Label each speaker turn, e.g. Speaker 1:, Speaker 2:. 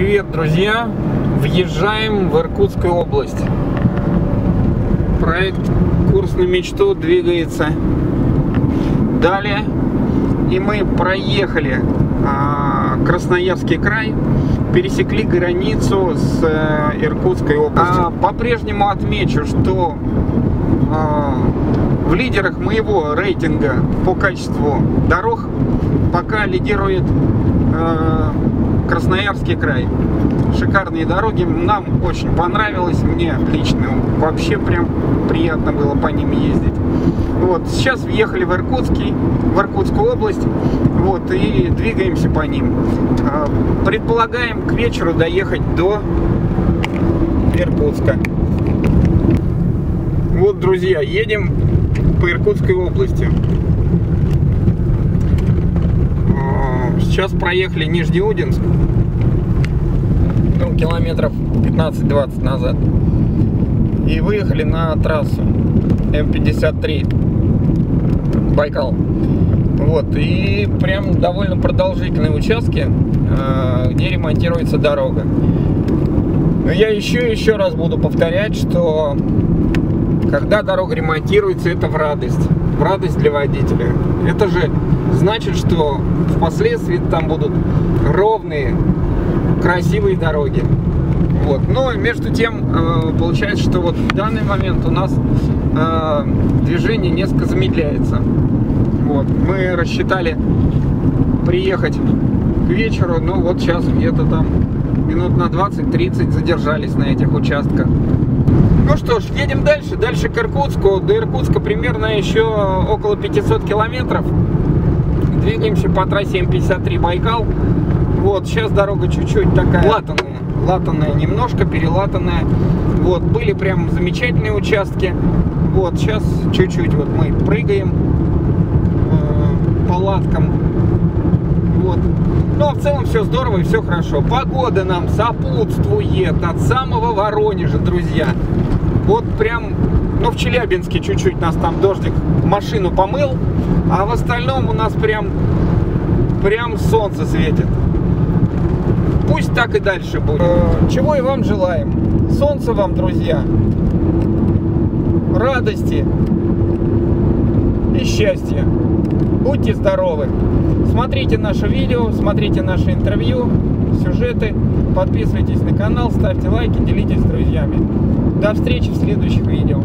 Speaker 1: Привет, друзья! Въезжаем в Иркутскую область. Проект «Курс на мечту» двигается далее. И мы проехали а, Красноярский край, пересекли границу с а, Иркутской областью. А, по-прежнему отмечу, что а, в лидерах моего рейтинга по качеству дорог пока лидирует Красноярский край. Шикарные дороги, нам очень понравилось, мне лично вообще прям приятно было по ним ездить. Вот, сейчас въехали в Иркутский, в Иркутскую область, вот, и двигаемся по ним. А, предполагаем к вечеру доехать до Иркутска. Вот, друзья, едем по Иркутской области. А, сейчас проехали Нижнеудинск, ну, километров 15-20 назад. И выехали на трассу М53 Байкал. Вот, и прям довольно продолжительные участки, а, где ремонтируется дорога. Но я еще еще раз буду повторять, что когда дорога ремонтируется, это в радость. В радость для водителя. Это же значит, что впоследствии там будут ровные, красивые дороги. Вот. Но между тем э, получается, что вот в данный момент у нас э, движение несколько замедляется. Вот. Мы рассчитали приехать к вечеру, но вот сейчас где-то там минут на 20-30 задержались на этих участках. Ну что ж, едем дальше, дальше к Иркутску. До Иркутска примерно еще около 500 километров. Двигаемся по трассе М53 Байкал. Вот, сейчас дорога чуть-чуть такая латанная, латанная немножко, перелатанная. Вот, были прям замечательные участки. Вот, сейчас чуть-чуть вот мы прыгаем э, по латкам. Но в целом все здорово и все хорошо. Погода нам сопутствует от самого Воронежа, друзья. Вот прям, ну в Челябинске чуть-чуть нас там дождик машину помыл, а в остальном у нас прям, прям солнце светит. Пусть так и дальше будет. Э, чего и вам желаем. Солнца вам, друзья. Радости и счастья. Будьте здоровы. Смотрите наше видео, смотрите наши интервью, сюжеты. Подписывайтесь на канал, ставьте лайки, делитесь с друзьями. До встречи в следующих видео.